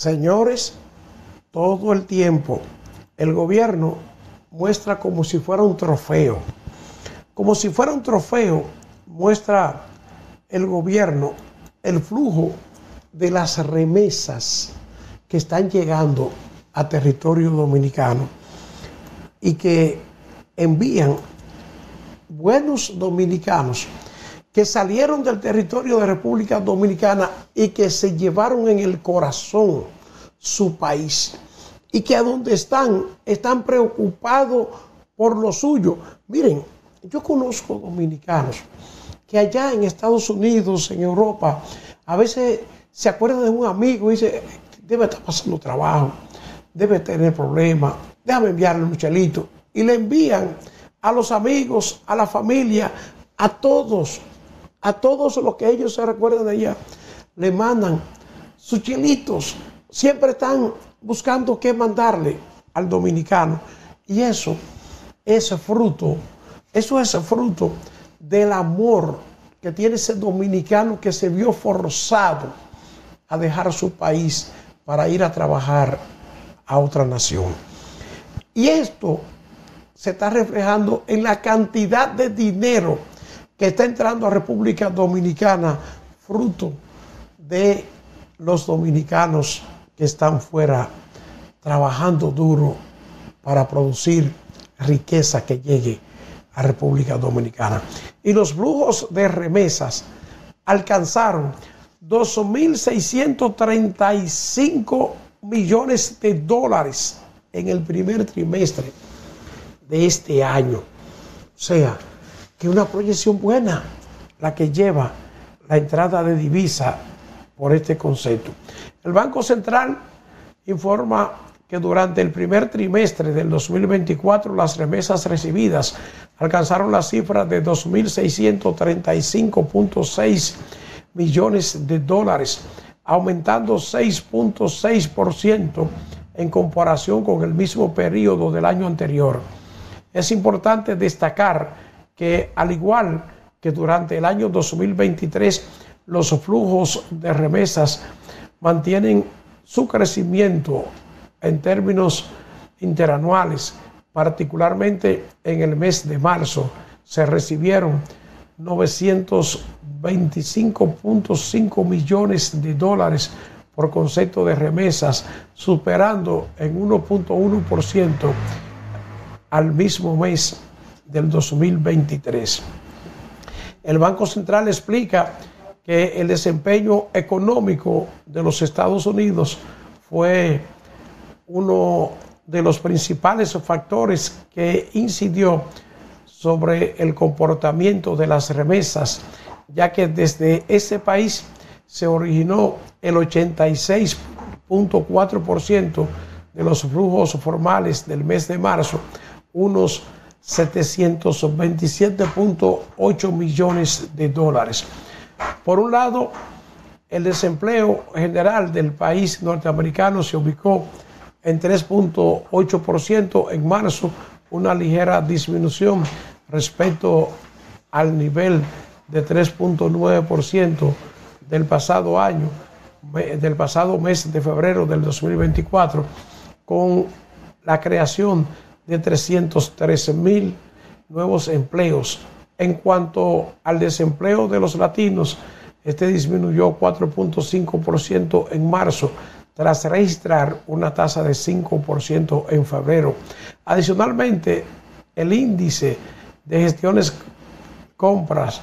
Señores, todo el tiempo el gobierno muestra como si fuera un trofeo. Como si fuera un trofeo, muestra el gobierno el flujo de las remesas que están llegando a territorio dominicano y que envían buenos dominicanos que salieron del territorio de República Dominicana y que se llevaron en el corazón su país y que a donde están están preocupados por lo suyo. Miren, yo conozco dominicanos que allá en Estados Unidos, en Europa, a veces se acuerdan de un amigo y dice, debe estar pasando trabajo, debe tener problemas, déjame enviarle un chelito. Y le envían a los amigos, a la familia, a todos a todos los que ellos se recuerdan de ella, le mandan sus chilitos. Siempre están buscando qué mandarle al dominicano. Y eso es fruto, eso es fruto del amor que tiene ese dominicano que se vio forzado a dejar su país para ir a trabajar a otra nación. Y esto se está reflejando en la cantidad de dinero que está entrando a República Dominicana fruto de los dominicanos que están fuera trabajando duro para producir riqueza que llegue a República Dominicana. Y los flujos de remesas alcanzaron 2.635 millones de dólares en el primer trimestre de este año. O sea, que una proyección buena la que lleva la entrada de divisa por este concepto. El Banco Central informa que durante el primer trimestre del 2024 las remesas recibidas alcanzaron la cifra de 2.635.6 millones de dólares, aumentando 6.6% en comparación con el mismo periodo del año anterior. Es importante destacar que al igual que durante el año 2023 los flujos de remesas mantienen su crecimiento en términos interanuales, particularmente en el mes de marzo. Se recibieron 925.5 millones de dólares por concepto de remesas, superando en 1.1% al mismo mes del 2023. El Banco Central explica que el desempeño económico de los Estados Unidos fue uno de los principales factores que incidió sobre el comportamiento de las remesas, ya que desde ese país se originó el 86.4% de los flujos formales del mes de marzo, unos 727.8 millones de dólares. Por un lado, el desempleo general del país norteamericano se ubicó en 3.8% en marzo, una ligera disminución respecto al nivel de 3.9% del pasado año, del pasado mes de febrero del 2024, con la creación de 313 mil nuevos empleos. En cuanto al desempleo de los latinos, este disminuyó 4.5% en marzo tras registrar una tasa de 5% en febrero. Adicionalmente, el índice de gestiones compras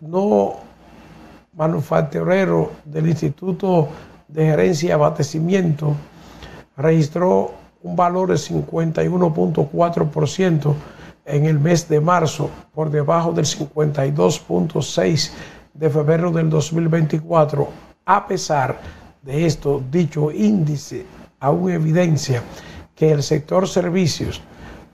no manufacturero del Instituto de Gerencia y Abastecimiento registró un valor de 51.4% en el mes de marzo, por debajo del 52.6% de febrero del 2024. A pesar de esto, dicho índice aún evidencia que el sector servicios,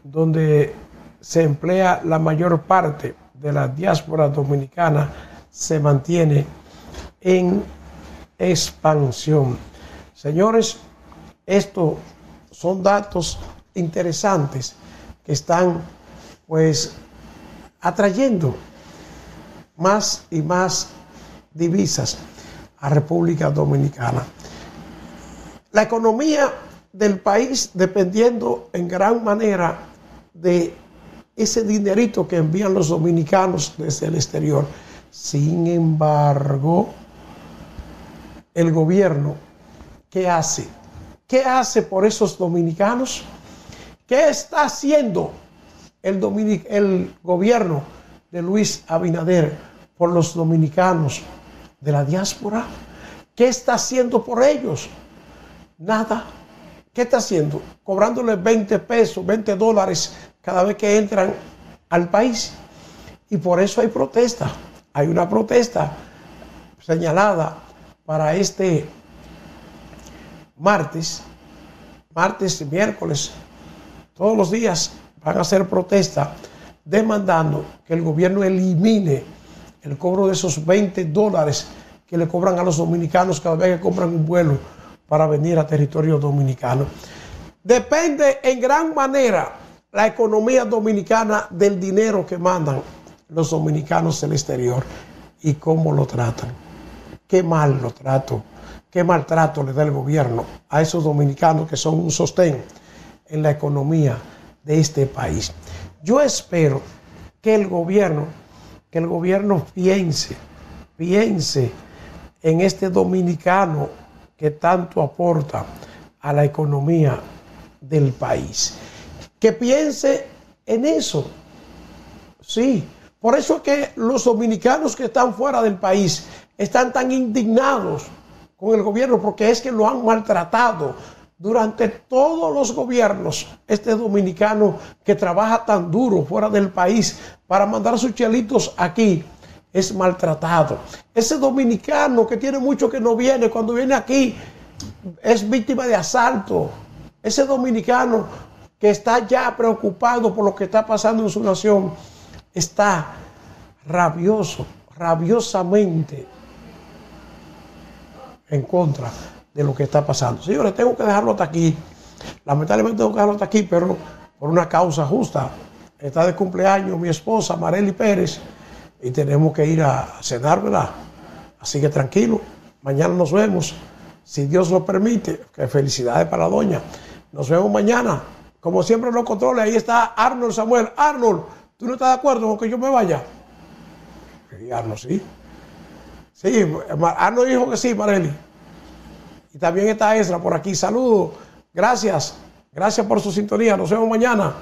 donde se emplea la mayor parte de la diáspora dominicana, se mantiene en expansión. Señores, esto son datos interesantes que están pues atrayendo más y más divisas a República Dominicana. la economía del país dependiendo en gran manera de ese dinerito que envían los dominicanos desde el exterior. Sin embargo, el gobierno, ¿qué hace? ¿Qué hace por esos dominicanos? ¿Qué está haciendo el, gobierno de Luis Abinader por los dominicanos de la diáspora? ¿Qué está haciendo por ellos? Nada. ¿Qué está haciendo? Cobrándoles 20 pesos, 20 dólares cada vez que entran al país. Y por eso hay protesta. Hay una protesta señalada para este martes, martes y miércoles. Todos los días van a hacer protesta demandando que el gobierno elimine el cobro de esos 20 dólares que le cobran a los dominicanos cada vez que compran un vuelo para venir a territorio dominicano. Depende en gran manera la economía dominicana del dinero que mandan los dominicanos del exterior y cómo lo tratan. Qué mal lo trato, qué maltrato le da el gobierno a esos dominicanos que son un sostén en la economía de este país. Yo espero que el gobierno, que el gobierno piense, piense en este dominicano que tanto aporta a la economía del país. Que piense en eso. Sí, por eso es que los dominicanos que están fuera del país están tan indignados con el gobierno porque es que lo han maltratado durante todos los gobiernos. Este dominicano que trabaja tan duro fuera del país para mandar sus chelitos aquí es maltratado. Ese dominicano que tiene mucho que no viene, cuando viene aquí es víctima de asalto. Ese dominicano que está ya preocupado por lo que está pasando en su nación, está rabioso, rabiosamente en contra de lo que está pasando. Señores, tengo que dejarlo hasta aquí. Lamentablemente tengo que dejarlo hasta aquí, pero por una causa justa. Está de cumpleaños mi esposa, Marely Pérez y tenemos que ir a cenar, ¿verdad? Así que tranquilo, mañana nos vemos, si Dios lo permite. Que felicidades para la doña. Nos vemos mañana. Como siempre los controles, ahí está Arnold Samuel. Arnold, ¿tú no estás de acuerdo con que yo me vaya? Arnold, sí. Sí, Arnold dijo que sí, Mareli. Y también está Ezra por aquí. Saludos. Gracias. Gracias por su sintonía. Nos vemos mañana.